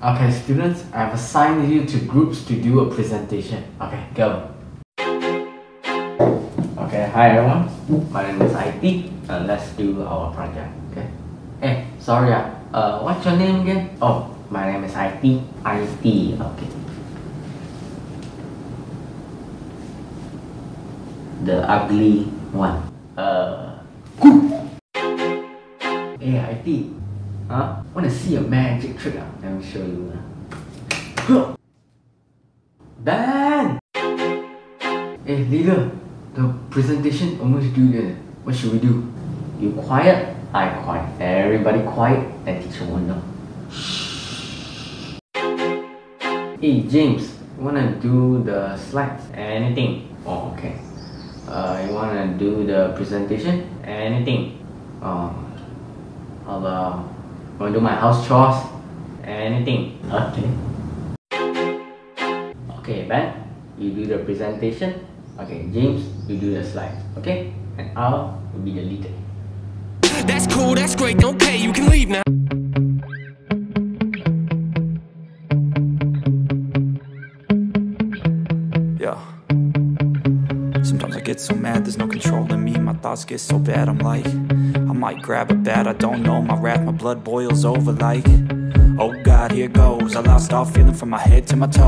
Okay, students, I've assigned you to groups to do a presentation. Okay, go. Okay, hi everyone. My name is IT. Uh, let's do our project. Okay. Hey, sorry. Uh, uh, what's your name again? Oh, my name is IT. IT. Okay. The ugly one. Uh. Hey, IT. Huh? Wanna see a magic trick? Let me show you. ah. Ben! Hey, leader. The presentation almost due there. What should we do? You quiet, I quiet. Everybody quiet, then teacher won't know. Hey, James. You wanna do the slides? Anything? Oh, okay. Uh, you wanna do the presentation? Anything? Oh, how about wanna do my house chores? Anything? Okay. Okay, Ben, you do the presentation. Okay, James, you do the slides. Okay, and Al will be the leader. That's cool, that's great, okay, you can leave now. Yeah. Sometimes I get so mad, there's no control in me. My thoughts get so bad, I'm like, I might grab a bat, I don't know. My wrath, my blood boils over like, oh God, here goes. I lost all feeling from my head to my toes.